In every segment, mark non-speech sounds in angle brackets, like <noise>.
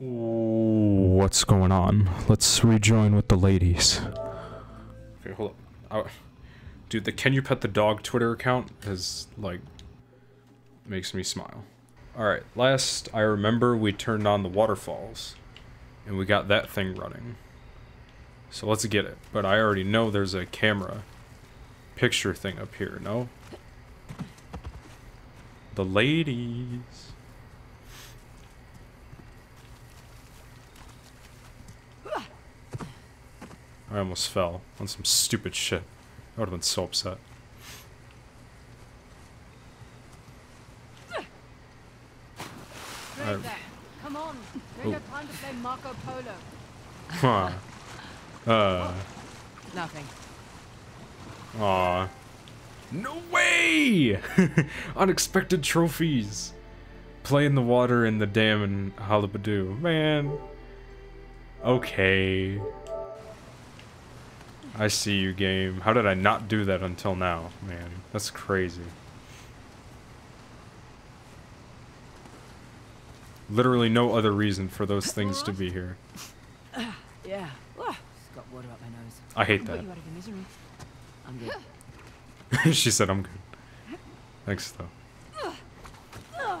What's going on? Let's rejoin with the ladies. Okay, hold up. dude, the Can You Pet the Dog Twitter account is, like, makes me smile. Alright, last I remember we turned on the waterfalls. And we got that thing running. So let's get it. But I already know there's a camera picture thing up here, no? The ladies. I almost fell on some stupid shit. I would have been so upset. Right there. Come on. We got time to play Marco Polo. <laughs> Huh. Uh. Nothing. Aw. No way! <laughs> Unexpected trophies. Play in the water in the dam in Halebidu. Man. Okay. I see you, game. How did I not do that until now? Man, that's crazy. Literally no other reason for those things to be here. <sighs> Yeah. Got water up my nose. I hate that. you out of your misery. I'm good. <laughs> she said I'm good. Thanks, though. <sighs> <sighs>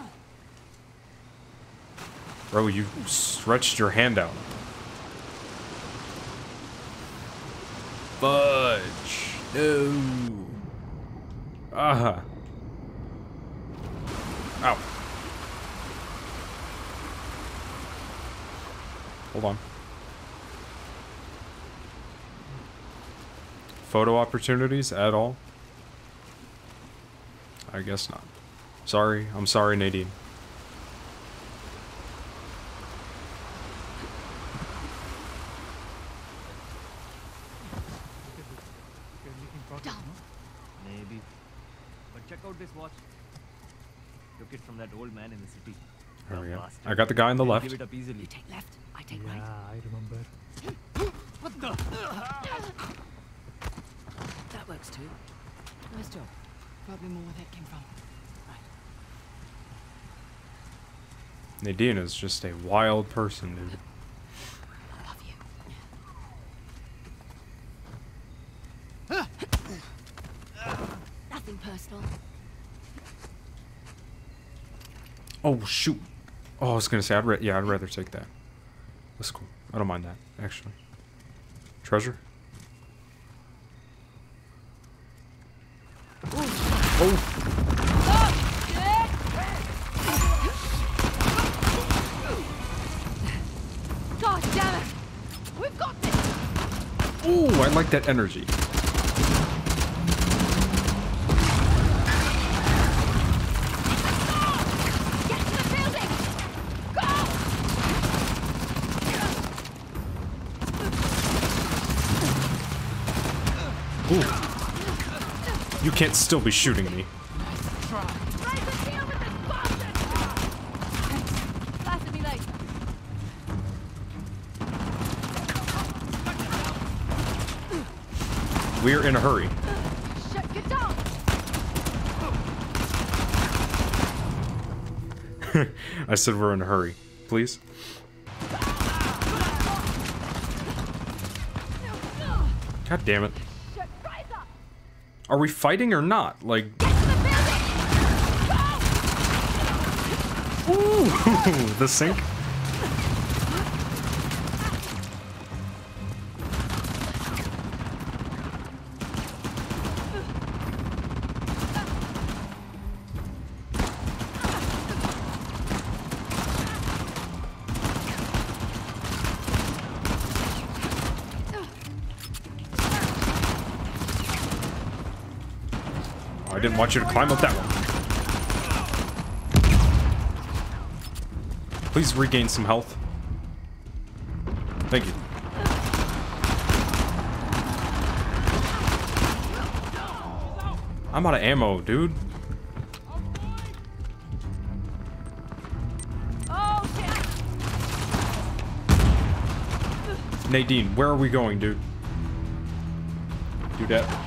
Bro, you stretched your hand out. Fudge. No. Ah. Ow. Hold on. Photo opportunities at all? I guess not. Sorry. I'm sorry, Nadine. Maybe. But check out this watch. Took it from that old man in the city. There we The go. bastard. I got the guy on the left. Give it up easily. You take left. I take Yeah, right. I remember. What the? that works too. Nice job. Probably more where that came from. Right. Nadine is just a wild person, dude. I love you. Nothing personal. Oh, shoot. Oh, I was gonna say, I'd ra yeah, I'd rather take that. That's cool. I don't mind that, actually. Treasure? Oh! God damn it! We've got this! Ooh, I like that energy. Ooh. You can't still be shooting me. We're in a hurry. <laughs> I said we're in a hurry. Please? God damn it. Shit, rise up! Are we fighting or not? Like, Get to the building! ooh, <laughs> the sink? Want you to climb up that one. Please regain some health. Thank you. I'm out of ammo, dude. Nadine, where are we going, dude? Dudette.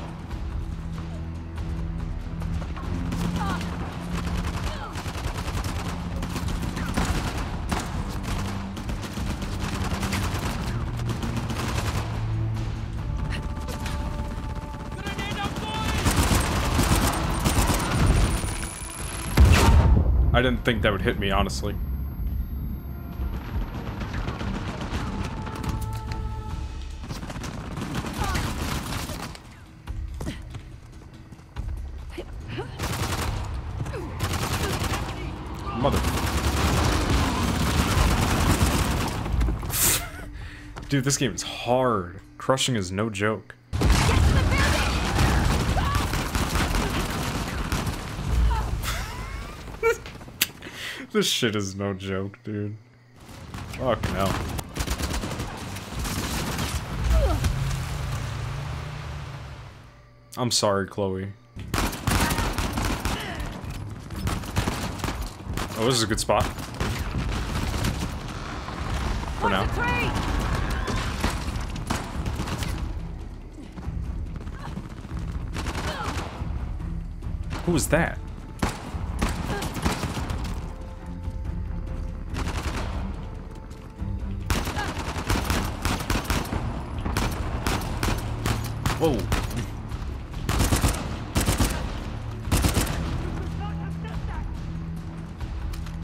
I didn't think that would hit me, honestly. Mother. <laughs> Dude, this game is hard. Crushing is no joke. This shit is no joke, dude. Fuck no. I'm sorry, Chloe. Oh, this is a good spot. For now. Who was that? Whoa.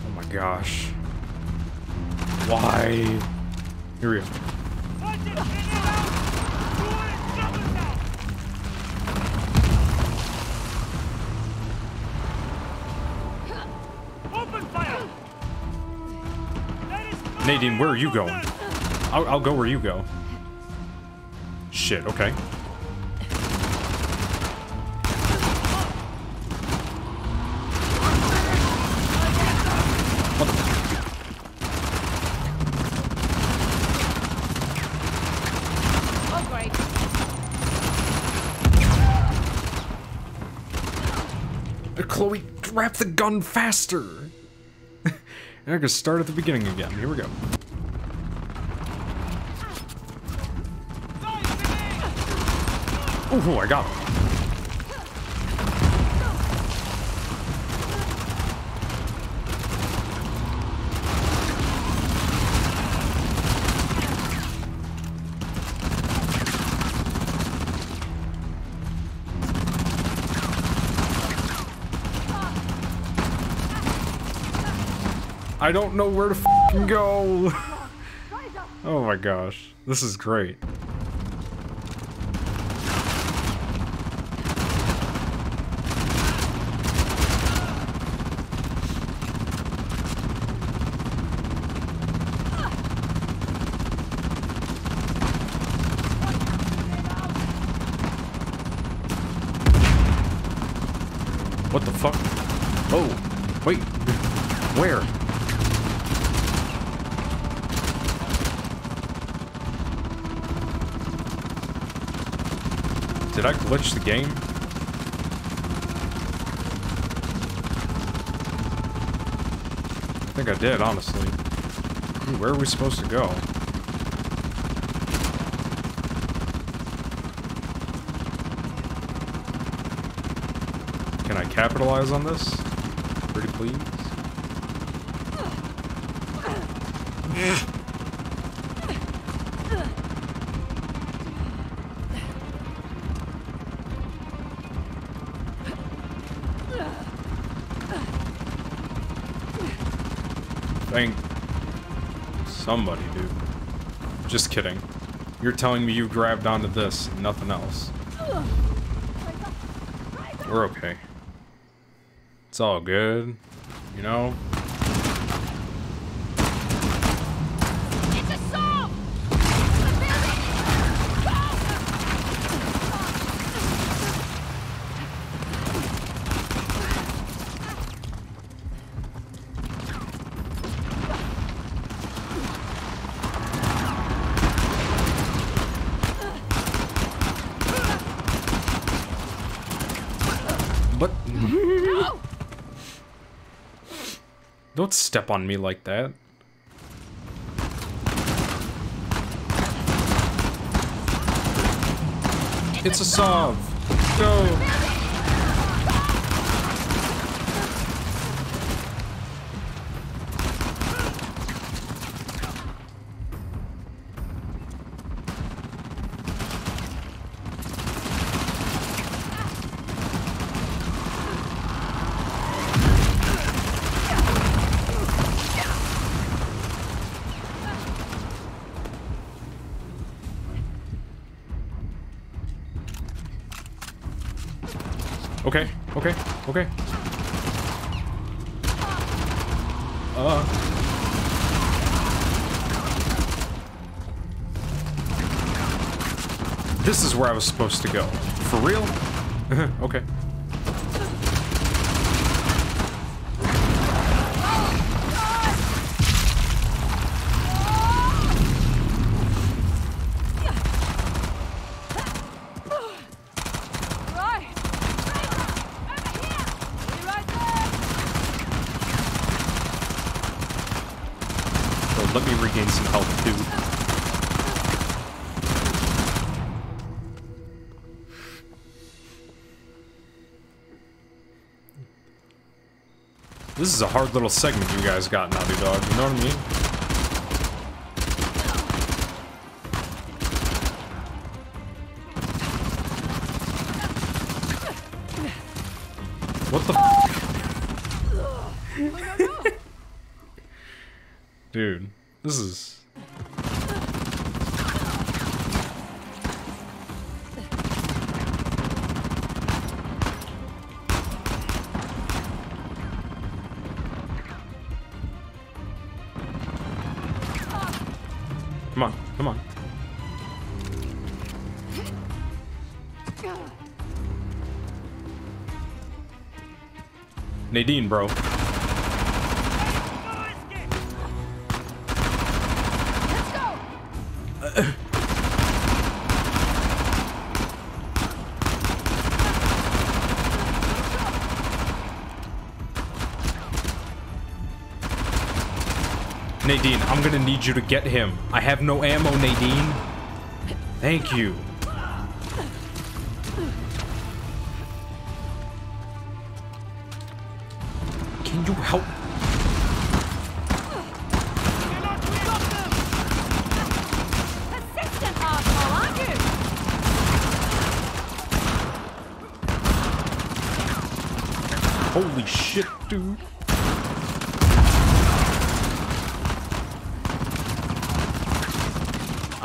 Oh my gosh. Why? Here we go. Nadine, where are you going? I'll, I'll go where you go. Shit, okay. What the- Oh, great. Uh, Chloe, grab the gun faster! and I can start at the beginning again. Here we go. Ooh, I got him. I don't know where to go. <laughs> oh my gosh. This is great. What the fuck? Oh, wait. Where? Did I glitch the game? I think I did, honestly. Ooh, where are we supposed to go? Can I capitalize on this? Pretty please? Somebody, dude. Just kidding. You're telling me you grabbed onto this, and nothing else. We're okay. It's all good, you know? Step on me like that. It's a Sov. Go. Okay, okay. Uh. This is where I was supposed to go. For real? <laughs> okay. A hard little segment you guys got, Naughty Dog. You know what I mean? Come on, come on. Nadine, bro. I'm gonna need you to get him. I have no ammo, Nadine. Thank you.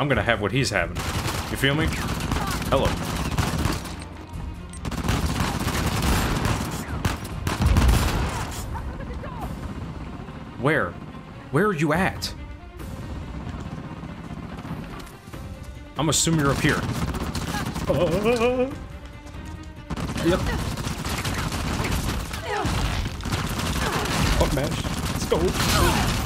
I'm gonna have what he's having. You feel me? Hello. Where? Where are you at? I'm assuming you're up here. Uh, <laughs> yep. Up mash. Let's go.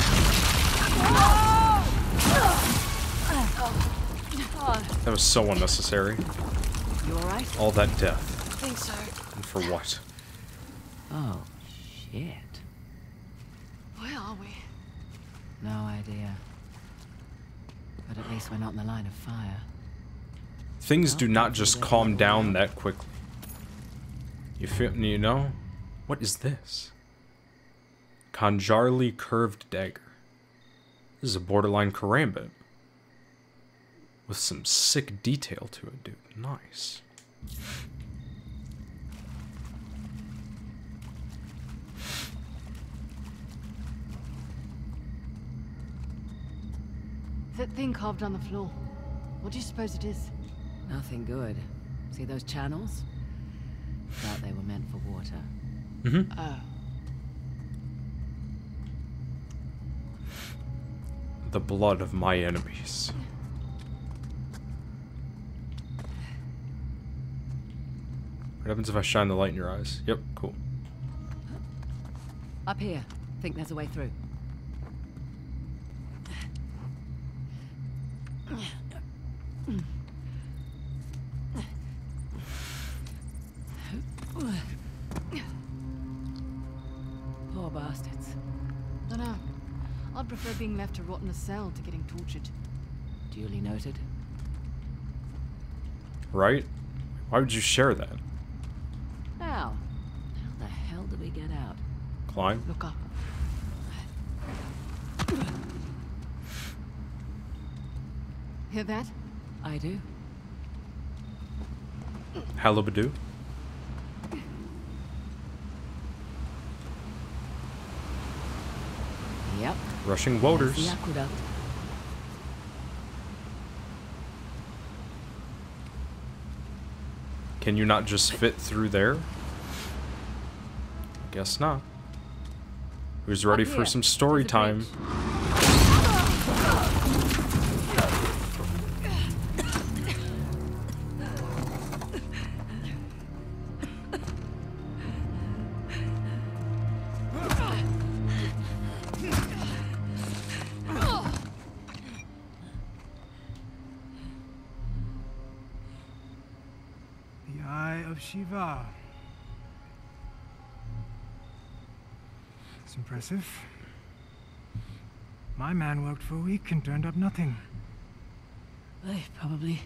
That was so unnecessary. You alright? All that death. I think so. And for what? Oh, shit. Where are we? No idea. But at least we're not in the line of fire. Things do not just calm down that quickly. You feel, you know? What is this? Khanjarli curved dagger. This is a borderline karambit. With some sick detail to it, dude. Nice. That thing carved on the floor. What do you suppose it is? Nothing good. See those channels? Thought they were meant for water. Mm-hmm. Oh. The blood of my enemies. What happens if I shine the light in your eyes? Yep, cool. Up here. Think there's a way through. Poor bastards. Dunno. I'd prefer being left to rot in a cell to getting tortured. Duly noted. Right? Why would you share that? Now, how the hell do we get out? Climb? Look up. Hear that? I do. Halebidu? Yep. Rushing there's Woters. The aqueduct. Can you not just fit through there? Guess not. Who's ready for some story time? Impressive. My man worked for a week and turned up nothing. They probably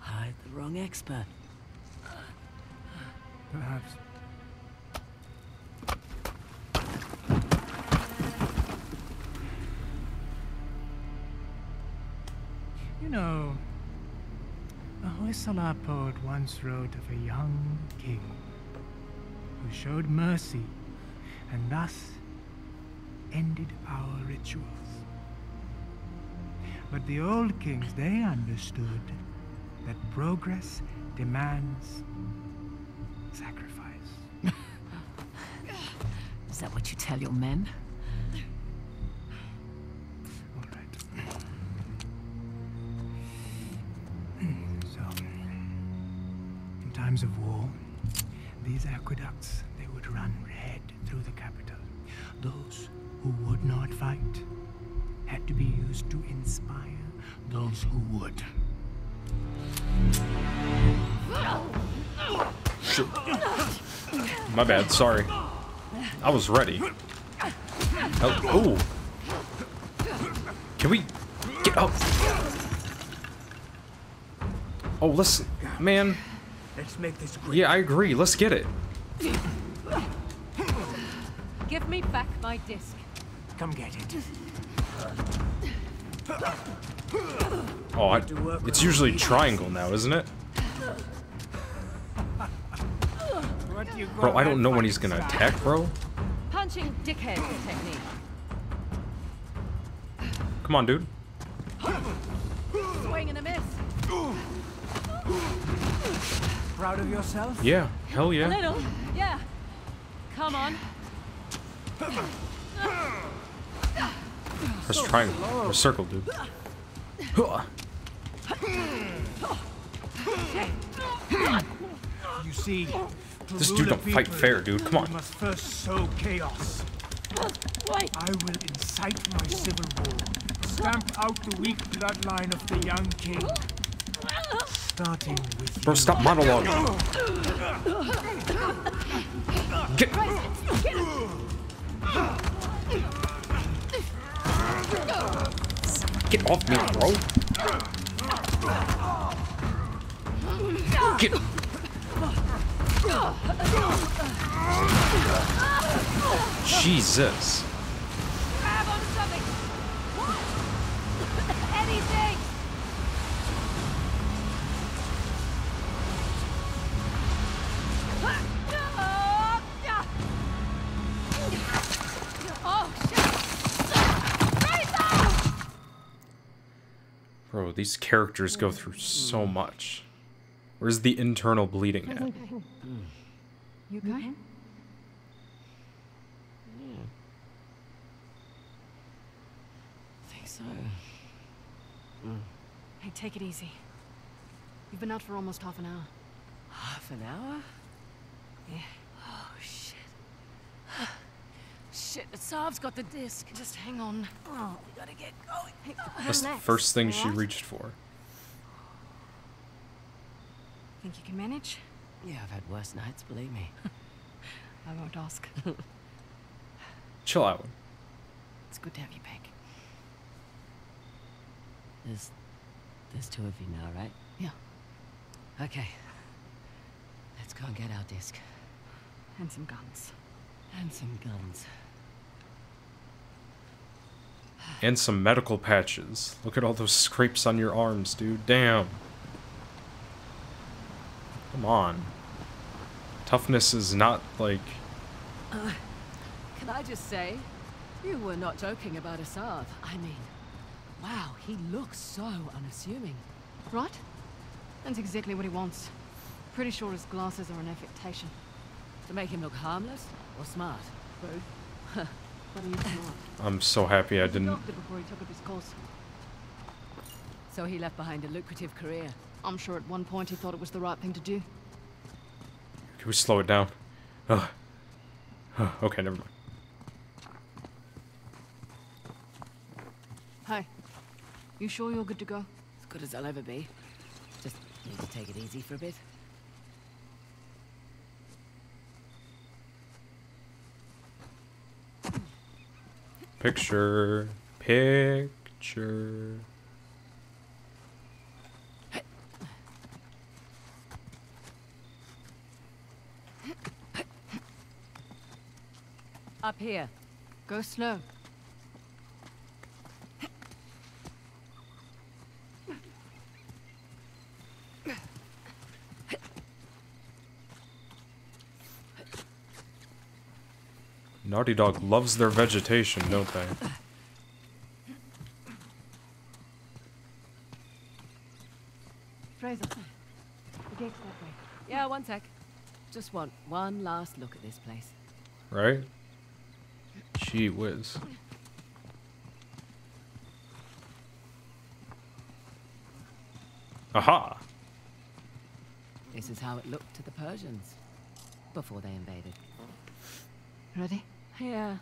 hired the wrong expert. Perhaps. You know, a Hoysala poet once wrote of a young king who showed mercy and thus ended our rituals. But the old kings, they understood that progress demands sacrifice. <laughs> Is that what you tell your men? All right. so, in times of war, these aqueducts, they would run red through the capital. Those who would not fight had to be used to inspire those who would. Shit. My bad, sorry. I was ready. Oh, ooh. Can we get up? Oh, listen, man. Let's make this quick. Yeah, I agree. Let's get it. Give me back my disc. Come get it. Oh, I, it's usually triangle now, isn't it? What Bro, I don't know when he's gonna attack, bro. Punching dickhead technique. Come on, dude. Swing and a miss. Proud of yourself? Yeah, hell A yeah. little. Yeah. Come on. Press triangle or circle, dude. You see, This dude don't fight fair, dude. Come on. Must first sow chaos. I will incite my civil war, stamp out the weak bloodline of the young king, starting with Bro, stop monologuing. Get off me, bro. Get. Jesus. These characters go through so mm. much. Where's the internal bleeding at? Mm. You okay? Mm-hmm. I think so. Mm. Hey, take it easy. You've been out for almost half an hour. Half an hour? Yeah. Oh, shit. <sighs> <sighs> shit, Asav's got the disc. Just hang on. Oh, we gotta get going. Oh. That's the first thing she reached for. Think you can manage? Yeah, I've had worse nights, believe me. <laughs> I won't ask. <laughs> Chill out. It's good to have you back. There's, there's two of you now, right? Yeah. Okay. Let's go and get our disc. And some guns. And some guns. And some medical patches. Look at all those scrapes on your arms, dude. Damn. Come on. Toughness is not like. Uh, can I just say, you were not joking about Asav. I mean, wow, he looks so unassuming. Right? That's exactly what he wants. Pretty sure his glasses are an affectation. To make him look harmless or smart? Both. But he is smart. I'm so happy I didn't. before he took up his course. So he left behind a lucrative career. I'm sure at one point he thought it was the right thing to do. Can we slow it down? Ugh. Ugh, okay, never mind. Hey, you sure you're good to go? As good as I'll ever be. Just need to take it easy for a bit. Picture. Picture. Up here. Go slow. Naughty Dog loves their vegetation, don't they? Frazer. The gate's that way. Yeah, one sec. Just want one last look at this place. Right? Gee whiz. Aha! This is how it looked to the Persians. Before they invaded. Ready? Yeah.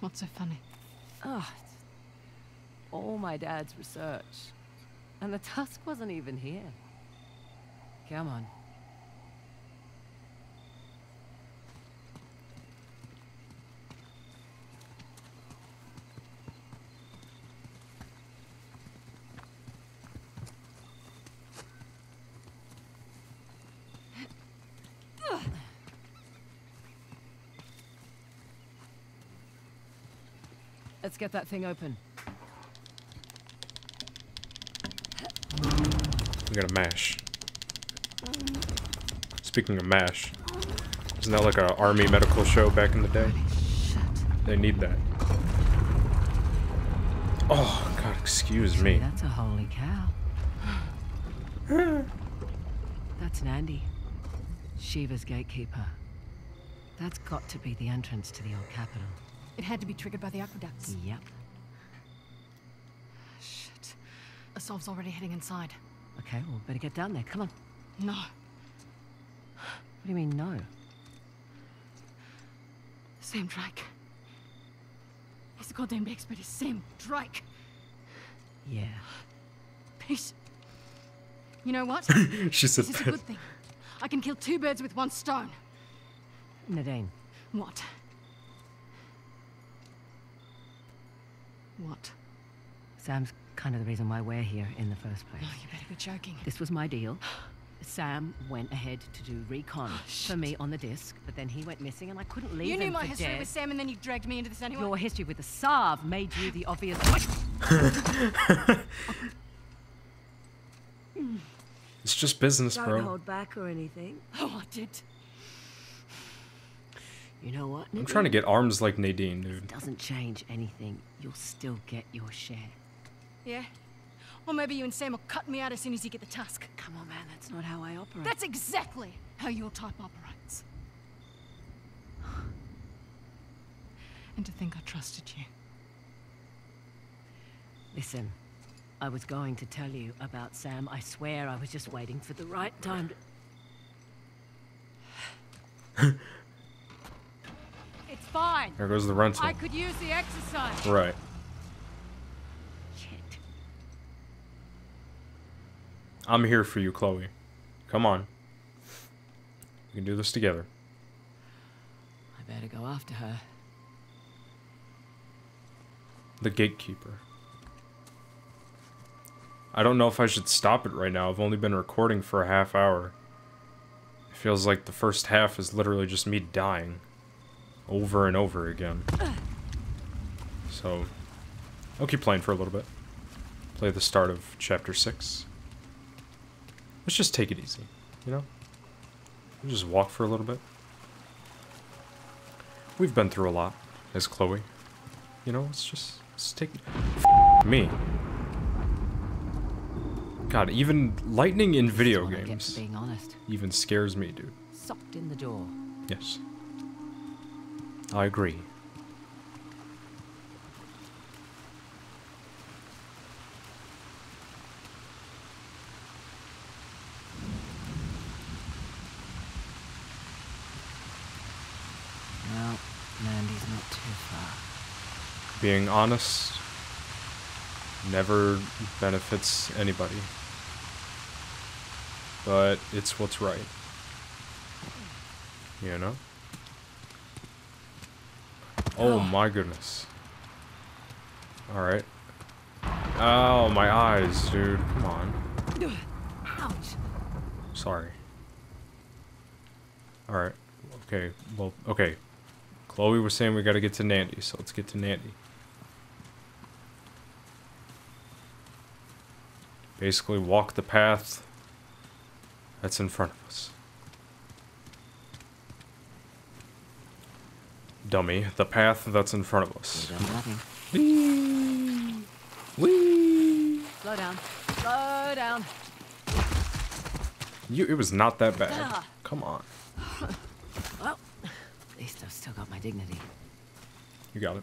What's so funny? Oh, all my dad's research. And the tusk wasn't even here. Come on. Let's get that thing open. We got a mash. Speaking of mash, isn't that like an army medical show back in the day? They need that. Oh, God, excuse me. That's a holy cow. That's Nandi, Shiva's gatekeeper. That's got to be the entrance to the old capital. It had to be triggered by the aqueducts. Yep. Ah, shit. Asav's already heading inside. Okay, well, better get down there. Come on. No. What do you mean, no? Sam Drake. He's a goddamn expert. He's Sam Drake. Yeah. Peace. You know what? <laughs> she said This is a good thing. I can kill two birds with one stone. Nadine, What? What? Sam's kind of the reason why we're here in the first place. Oh, you better be joking. This was my deal. <gasps> Sam went ahead to do recon oh, for me on the disc, but then he went missing and I couldn't leave You him knew my for history dead. with Sam and then you dragged me into this anyway? Your history with Asav made you the obvious. <laughs> <laughs> It's just business, Don't bro. hold back or anything. Oh, I did. You know what? I'm trying to get arms like Nadine, dude. Doesn't change anything. You'll still get your share. Yeah? Or maybe you and Sam will cut me out as soon as you get the tusk. Come on, man. That's not how I operate. That's exactly how your type operates. <sighs> And to think I trusted you. Listen, I was going to tell you about Sam. I swear I was just waiting for the right time to. <laughs> Fine. There goes the rental. I could use the exercise. Right. Shit. I'm here for you, Chloe. Come on. We can do this together. I better go after her. The gatekeeper. I don't know if I should stop it right now. I've only been recording for a half hour. It feels like the first half is literally just me dying. Over and over again. So, I'll keep playing for a little bit. Play the start of chapter 6. Let's just take it easy, you know? We'll just walk for a little bit. We've been through a lot as Chloe. You know, let's just let's take F- me. God, even lightning in video That's what I get games being honest. even scares me, dude. socked in the door. Yes. I agree. Well, Mandy's not too far. Being honest never benefits anybody. But it's what's right. You know? Oh my goodness. Alright. Oh, my eyes, dude. Come on. Ouch! Sorry. Alright. Okay. Well, okay. Chloe was saying we gotta get to Nandi, so let's get to Nandi. Basically, walk the path that's in front of us. Dummy, the path that's in front of us. You done nothing. Whee! Whee! Slow down. Slow down. You, it was not that bad. Ah. Come on. Well, at least I've still got my dignity. You got it.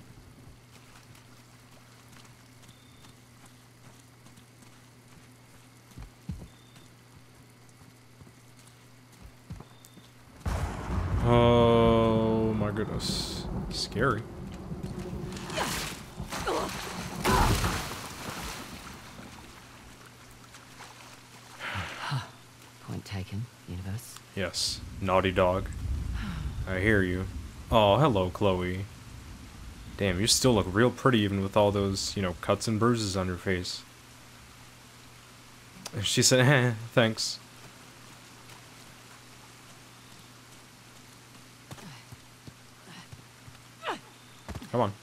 Oh my goodness. Scary. <sighs> Point taken, universe. Yes. Naughty dog. I hear you. Oh, hello, Chloe. Damn, you still look real pretty even with all those, you know, cuts and bruises on your face. She said, eh, <laughs> thanks. Come on.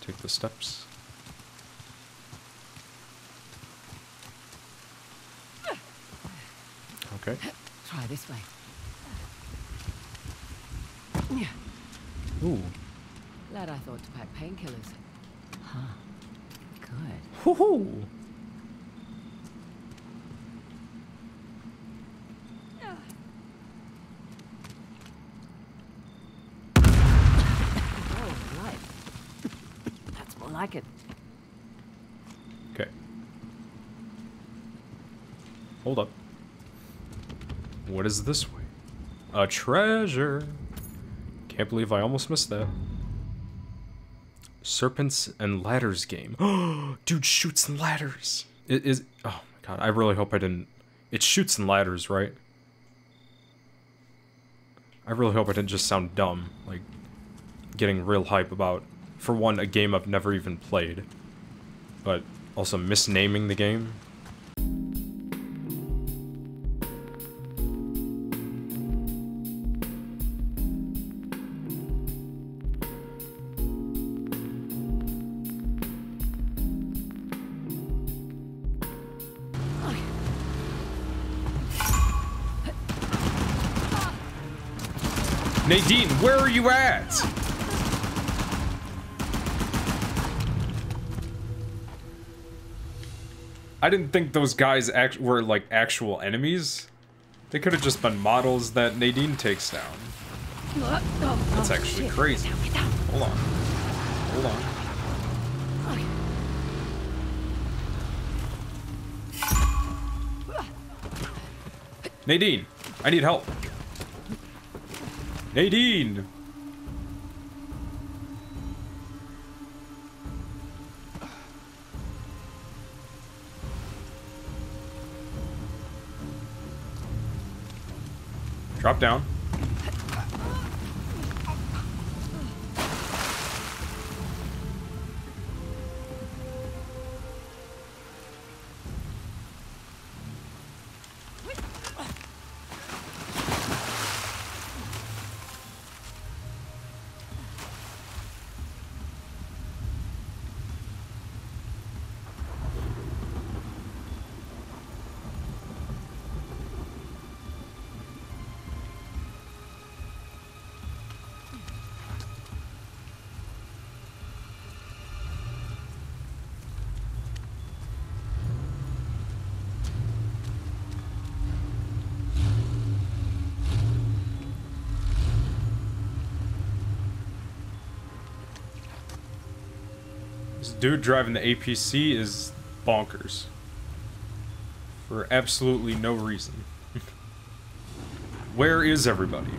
Take the steps. Okay. Try this way. Ooh. Glad I thought to pack painkillers. Huh. Good. Woohoo! Oh, right. That's more like it. Okay. Hold up. What is this way? A treasure! Can't believe I almost missed that. Serpents and Ladders game. Oh <gasps> dude Chutes and ladders! It is. Oh my god, I really hope I didn't. It Chutes and ladders, right? I really hope I didn't just sound dumb. Like, getting real hype about, for one, a game I've never even played. But also misnaming the game. Where are you at? I didn't think those guys were like actual enemies. They could have just been models that Nadine takes down. That's actually crazy. Hold on. Hold on. Nadine, I need help. Nadine! Drop down. Dude driving the APC is bonkers. For absolutely no reason. <laughs> Where is everybody?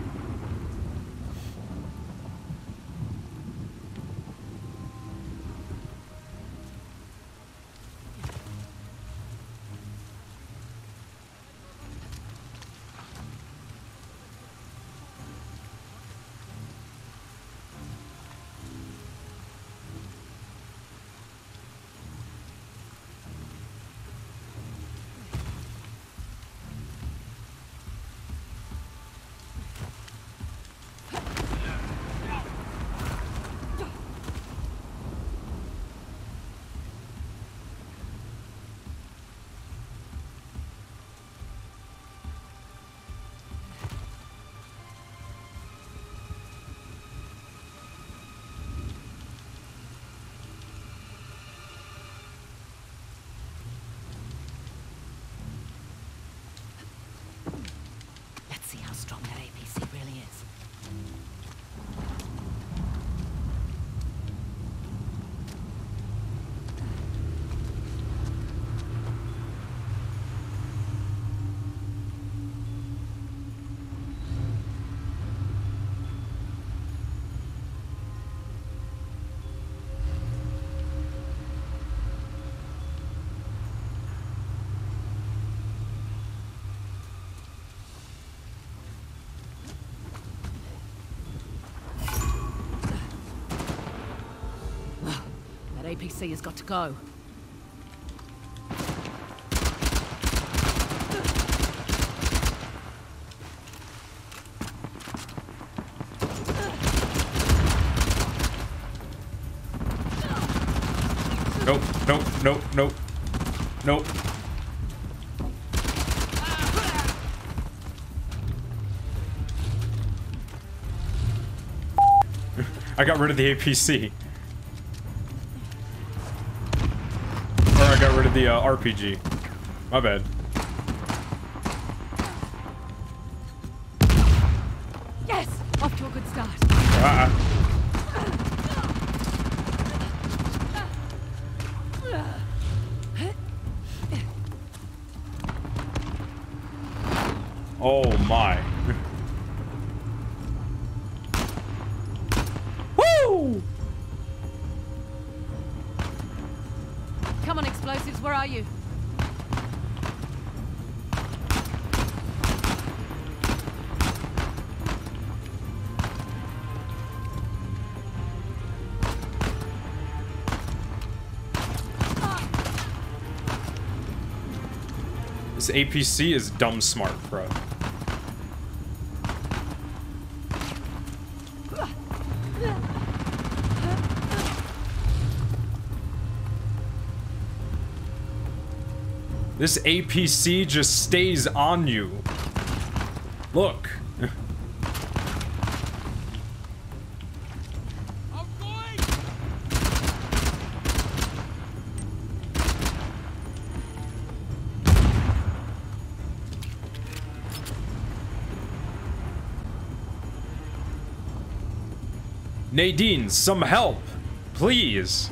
APC has got to go. Nope, nope, nope, nope. Nope. <laughs> I got rid of the APC. The uh, RPG. My bad. This APC is dumb smart, bro. This APC just stays on you. Look. Nadine, some help, please.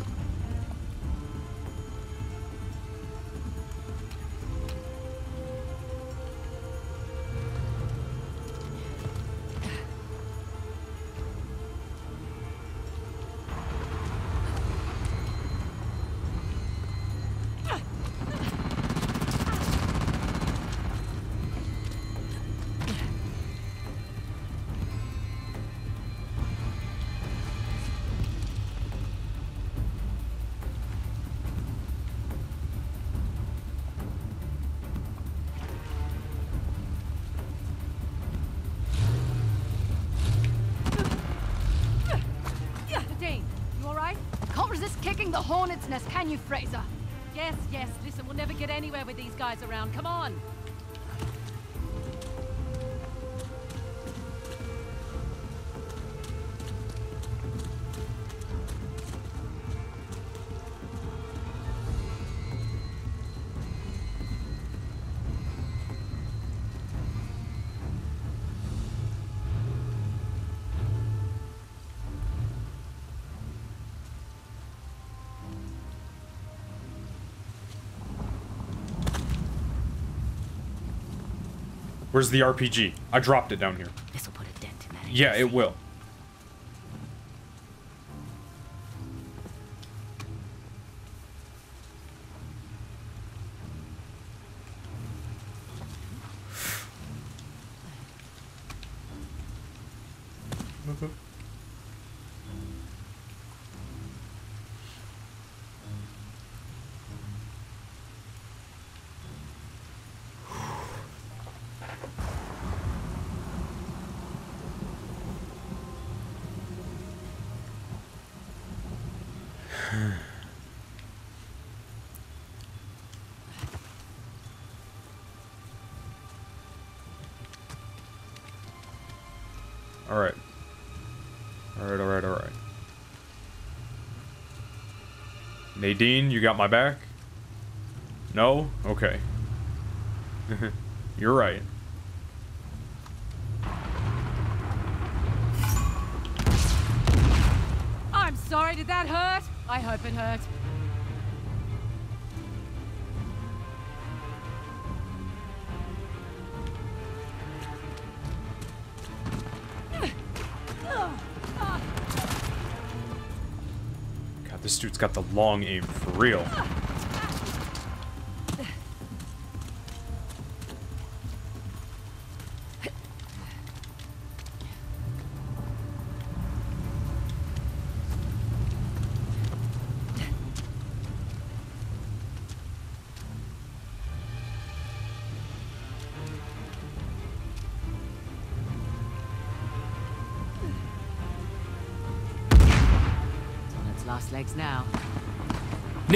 Get anywhere with these guys around. Come on. Where's the RPG? I dropped it down here. This'll put a dent in that. Yeah, it will. Nadine, you got my back? No? Okay. <laughs> You're right. I'm sorry, did that hurt? I hope it hurt. Dude's got the long aim for real.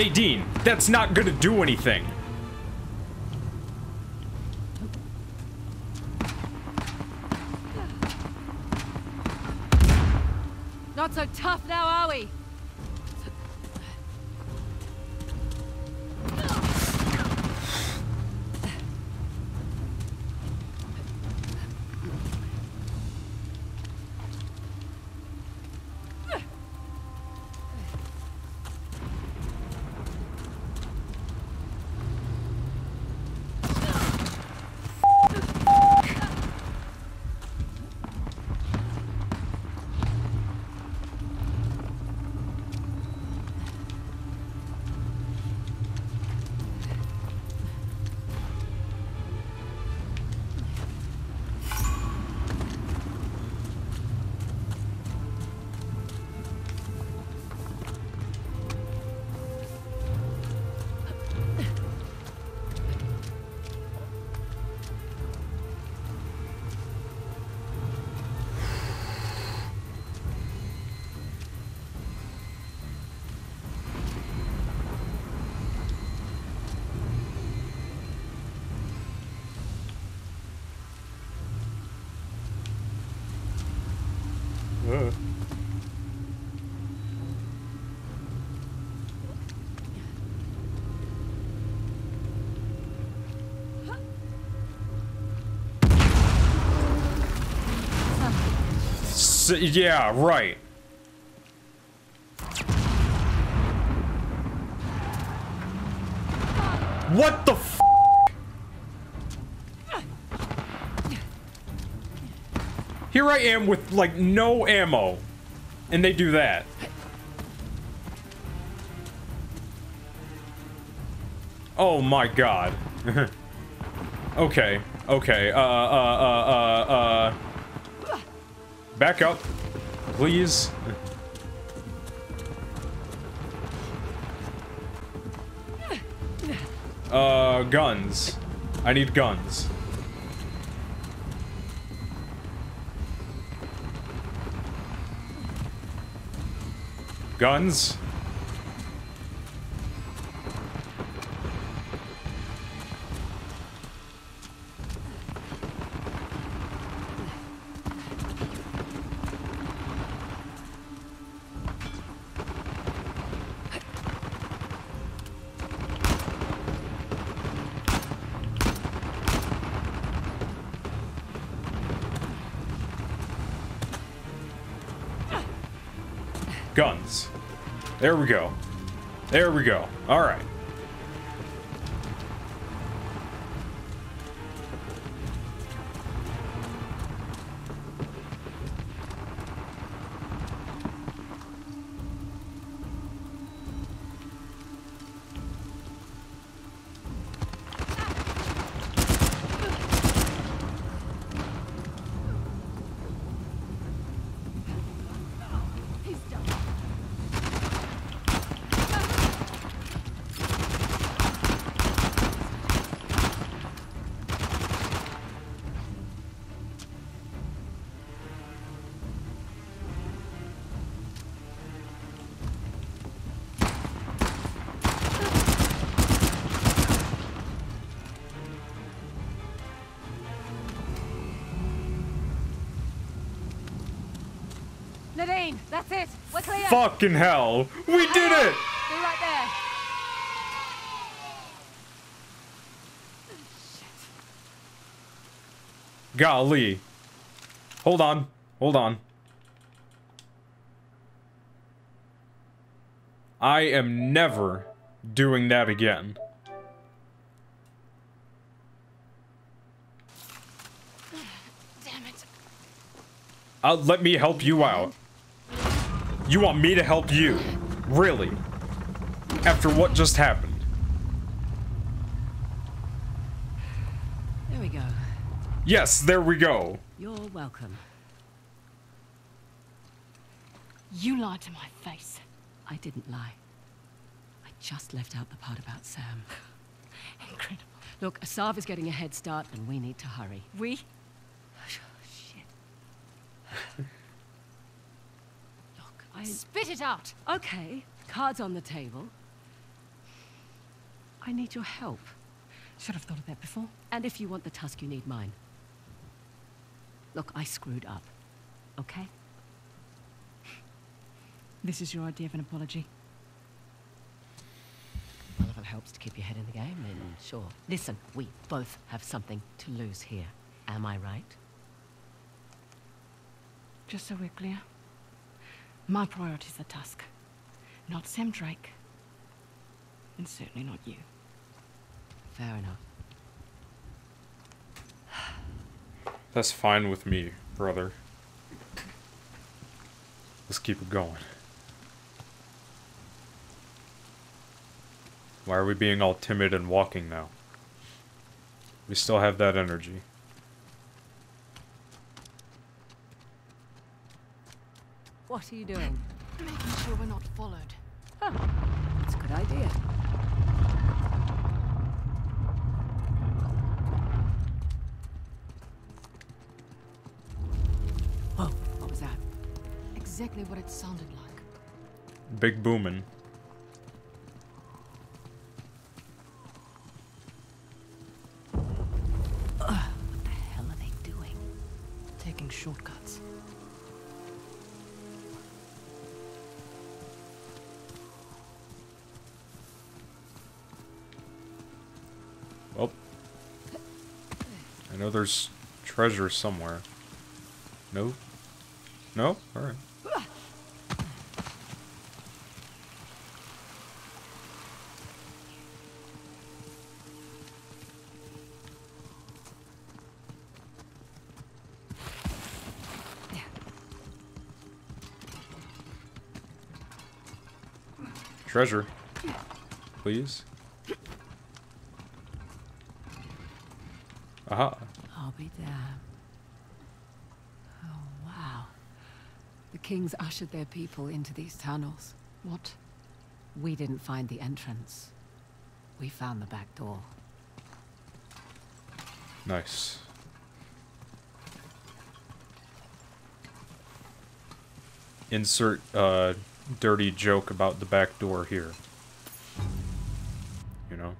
Nadine, that's not gonna do anything. Yeah, right. What the f- Here I am with, like, no ammo. And they do that. Oh my god. <laughs> okay, okay, uh, uh, uh, uh, uh... Back up, please. Uh, guns. I need guns. Guns? Guns. There we go. There we go. All right. Fucking hell. We did it! Be right there. Golly. Hold on. Hold on. I am never doing that again. Damn it. Uh, let me help you out. You want me to help you? Really? After what just happened? There we go. Yes, there we go. You're welcome. You lied to my face. I didn't lie. I just left out the part about Sam. <laughs> Incredible. Look, Asav is getting a head start, and we need to hurry. We? <sighs> Shit. <laughs> I... Spit it out. Okay, cards on the table. I need your help. Should have thought of that before. And if you want the tusk, you need mine. Look, I screwed up. Okay? This is your idea of an apology. Well, if it helps to keep your head in the game, then sure. Listen, we both have something to lose here. Am I right? Just so we're clear. My priorities are Tusk. Not Sam Drake. And certainly not you. Fair enough. That's fine with me, brother. Let's keep it going. Why are we being all timid and walking now? We still have that energy. What are you doing? Making sure we're not followed. Huh. That's a good idea. Whoa, what was that? Exactly what it sounded like. Big boomin'. There's treasure somewhere. No? No? Alright. Treasure. Please. Aha. Be damned. Oh, wow. The kings ushered their people into these tunnels. What? We didn't find the entrance. We found the back door. Nice. Insert uh, dirty joke about the back door here. You know?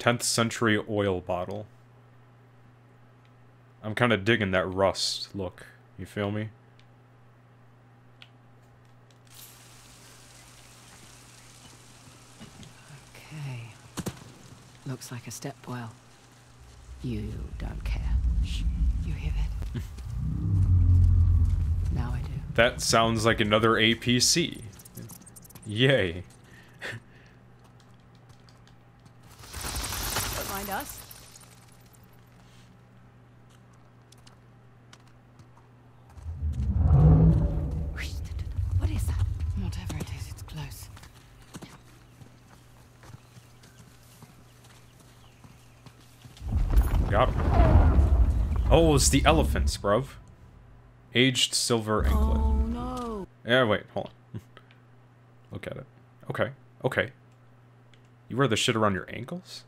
10th century oil bottle. I'm kind of digging that rust look. You feel me? Okay. Looks like a step well. You don't care. Shh. You hear that? <laughs> Now I do. That sounds like another APC. Yay. <laughs> Don't mind us. What is that? Whatever it is, it's close. Got him. Oh, it's the elephants, bruv. Aged silver anklet. Oh no. Yeah, wait, hold on. <laughs> Look at it. Okay, okay. You wear the shit around your ankles?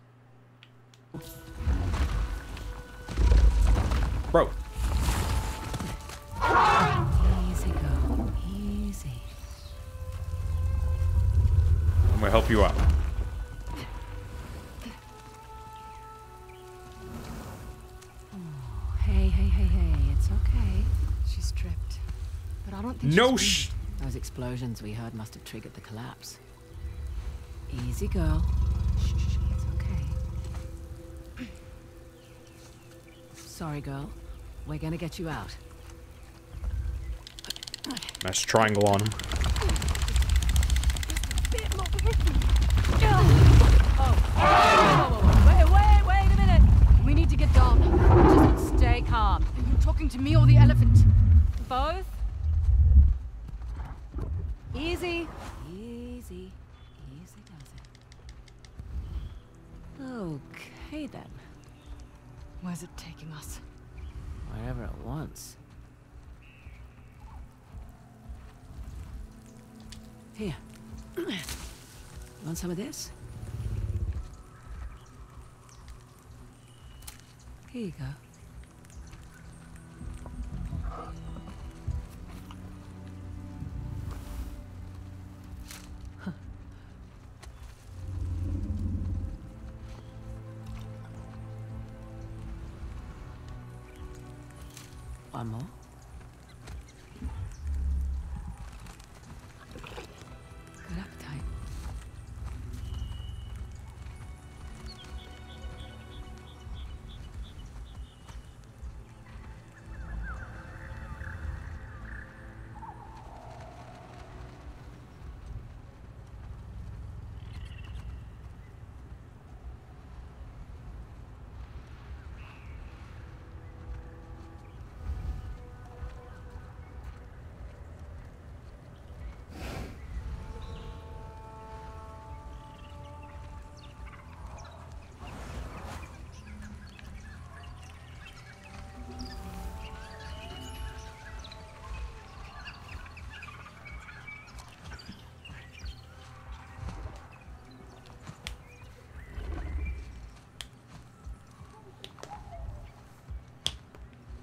Bro, Easy go. Easy. I'm gonna help you out. Hey, hey, hey. It's okay. She's stripped. But I don't think No sh- Those explosions we heard must have triggered the collapse. Easy, girl. Shh, shh, it's okay. <clears throat> Sorry, girl. We're gonna get you out. Nice triangle on him. Wait, wait, wait a minute! We need to get down. Just stay calm. Are you talking to me or the elephant? Both? Easy. Easy. Easy does it. Okay then. Where's it taking us? Wherever it wants. Here. <clears throat> Want some of this? Here you go.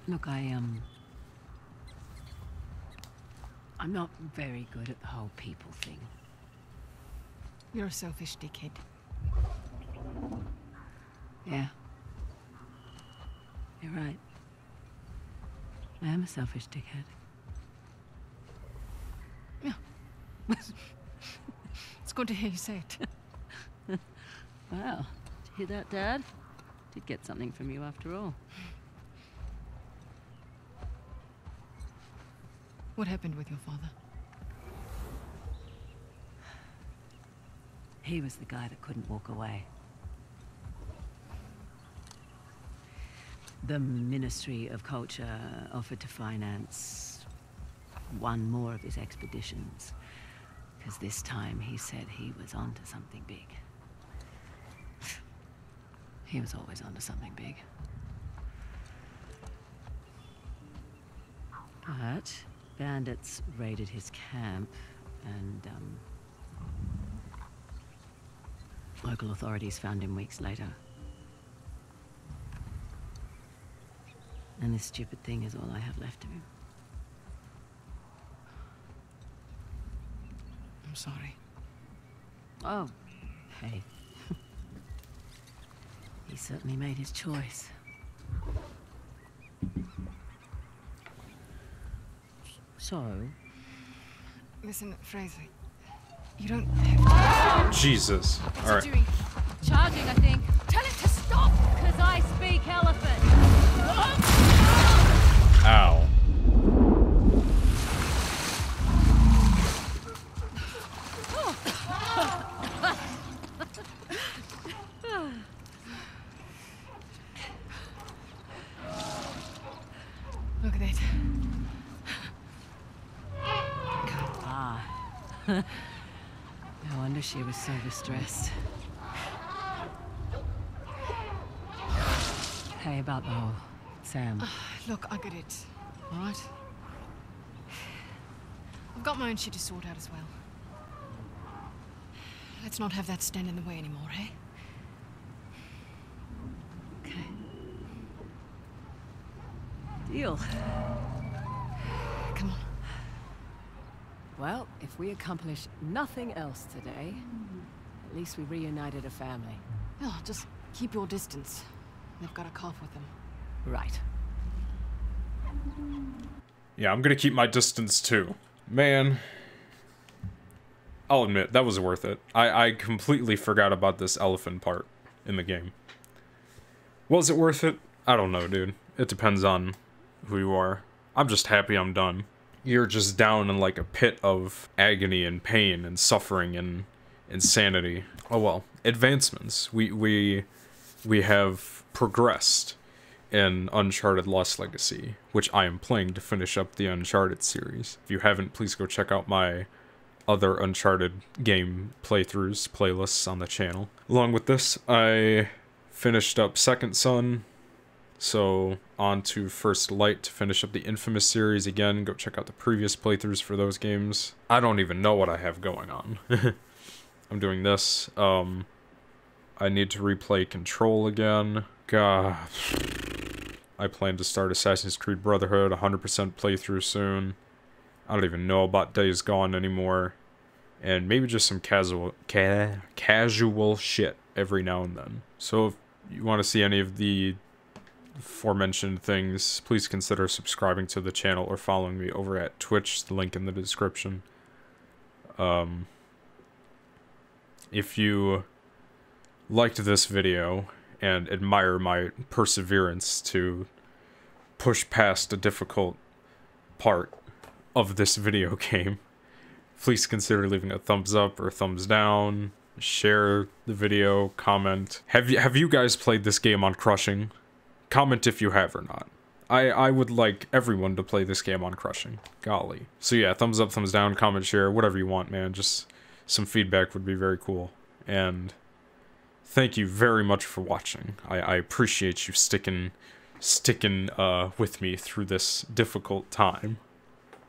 Look, I um I'm not very good at the whole people thing. You're a selfish dickhead. Yeah. You're right. I am a selfish dickhead. Yeah. <laughs> it's good to hear you say it. <laughs> Wow. Did you hear that, Dad? Did get something from you after all. What happened with your father? He was the guy that couldn't walk away. The Ministry of Culture offered to finance one more of his expeditions. Because this time he said he was onto something big. <sighs> He was always onto something big. But bandits raided his camp and um, Local authorities found him weeks later. And this stupid thing is all I have left of him. I'm sorry. Oh, hey. <laughs> he certainly made his choice. So, Listen, Frazer. You don't have <laughs> Jesus. What's All doing? Charging, I think. Tell it to stop! Because I speak elephant. Ow. Look at that. ah. no wonder she was so distressed. Hey, about the whole Sam. Look, I get it. Alright? I've got my own shit to sort out as well. Let's not have that stand in the way anymore, eh? Okay. Deal. Come on. Well, if we accomplish nothing else today, at least we reunited a family. No, just keep your distance. They've got a cough with them. Right. Yeah, I'm gonna keep my distance too. Man, I'll admit, that was worth it. I, I completely forgot about this elephant part in the game. Was it worth it? I don't know, dude. It depends on who you are. I'm just happy I'm done. You're just down in like a pit of agony and pain and suffering and insanity. Oh well, advancements. We we we have progressed in Uncharted Lost Legacy, which I am playing to finish up the Uncharted series. If you haven't, please go check out my other Uncharted game playthroughs playlists on the channel. Along with this, I finished up Second Son, so on to First Light to finish up the Infamous series again. Go check out the previous playthroughs for those games. I don't even know what I have going on. <laughs> I'm doing this. Um, I need to replay Control again. God. I plan to start Assassin's Creed Brotherhood 100% playthrough soon. I don't even know about Days Gone anymore. And maybe just some casual ca casual shit every now and then. So if you want to see any of the aforementioned things, please consider subscribing to the channel or following me over at Twitch, the link in the description. Um, if you liked this video and admire my perseverance to push past a difficult part of this video <laughs> game, please consider leaving a thumbs up or thumbs down, share the video, comment. Have you have you guys played this game on crushing? Comment if you have or not. I, I would like everyone to play this game on crushing. Golly. So yeah, thumbs up, thumbs down, comment, share, whatever you want, man. Just some feedback would be very cool. And thank you very much for watching. I, I appreciate you sticking sticking uh, with me through this difficult time.